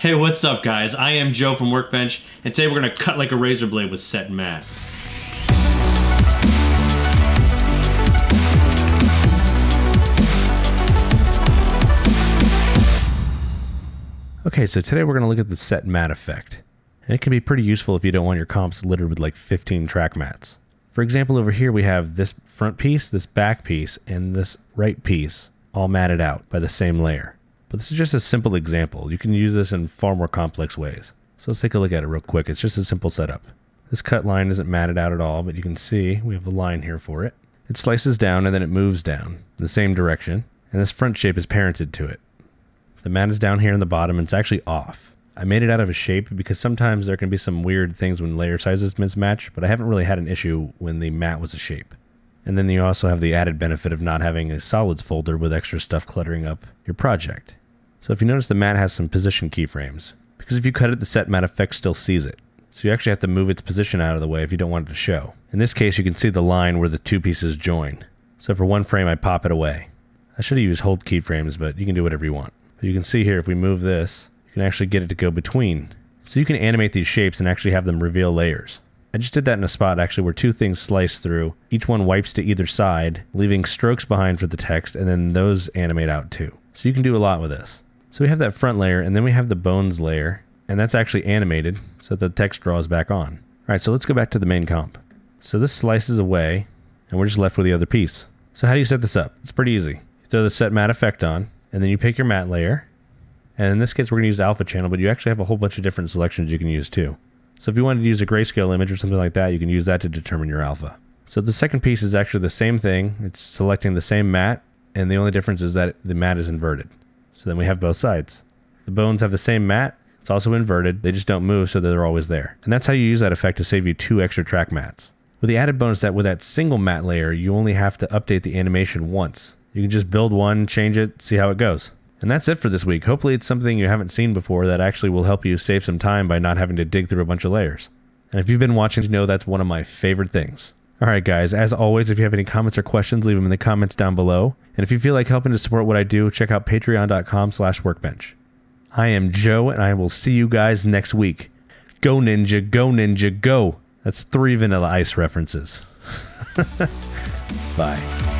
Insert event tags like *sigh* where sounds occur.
Hey, what's up guys? I am Joe from Workbench, and today we're gonna cut like a razor blade with set matte. Okay, so today we're to look at the set matte effect. And it can be pretty useful if you don't want your comps littered with like 15 track mattes. For example, over here we have this front piece, this back piece, and this right piece all matted out by the same layer. But this is just a simple example. You can use this in far more complex ways. So let's take a look at it real quick. It's just a simple setup. This cut line isn't matted out at all, but you can see we have a line here for it. It slices down and then it moves down in the same direction, and this front shape is parented to it. The matte is down here in the bottom and it's actually off. I made it out of a shape because sometimes there can be some weird things when layer sizes mismatch, but I haven't really had an issue when the matte was a shape. And then you also have the added benefit of not having a solids folder with extra stuff cluttering up your project. So if you notice the matte has some position keyframes, because if you cut it, the set matte effect still sees it. So you actually have to move its position out of the way if you don't want it to show. In this case, you can see the line where the two pieces join. So for one frame, I pop it away. I should have used hold keyframes, but you can do whatever you want. But you can see here, if we move this, you can actually get it to go between. So you can animate these shapes and actually have them reveal layers. I just did that in a spot actually where two things slice through. Each one wipes to either side, leaving strokes behind for the text, and then those animate out too. So you can do a lot with this. So we have that front layer, and then we have the bones layer, and that's actually animated so the text draws back on. All right, so let's go back to the main comp. So this slices away, and we're just left with the other piece. So how do you set this up? It's pretty easy. You throw the set matte effect on, and then you pick your matte layer. And in this case, we're to use alpha channel, but you actually have a whole bunch of different selections you can use too. So if you wanted to use a grayscale image or something like that, you can use that to determine your alpha. So the second piece is actually the same thing. It's selecting the same matte, and the only difference is that the matte is inverted. So then we have both sides. The bones have the same matte. It's also inverted. They just don't move, so they're always there. And that's how you use that effect to save you two extra track mattes. With the added bonus that with that single matte layer, you only have to update the animation once. You can just build one, change it, see how it goes. And that's it for this week. Hopefully it's something you haven't seen before that actually will help you save some time by not having to dig through a bunch of layers. And if you've been watching, you know that's one of my favorite things. Alright guys, as always, if you have any comments or questions, leave them in the comments down below. And if you feel like helping to support what I do, check out patreon.com slash workbench. I am Joe, and I will see you guys next week. Go Ninja, go Ninja, go! That's three Vanilla Ice references. *laughs* Bye.